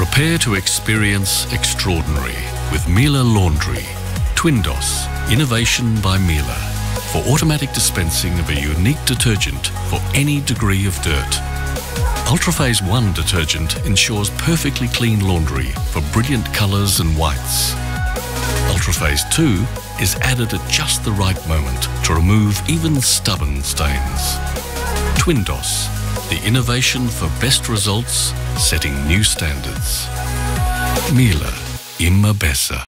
Prepare to experience extraordinary with Miele Laundry. Twindos, innovation by Miele. For automatic dispensing of a unique detergent for any degree of dirt. Ultraphase 1 detergent ensures perfectly clean laundry for brilliant colours and whites. Ultraphase 2 is added at just the right moment to remove even stubborn stains. Twindos, the innovation for best results, setting new standards. Miele, immer besser.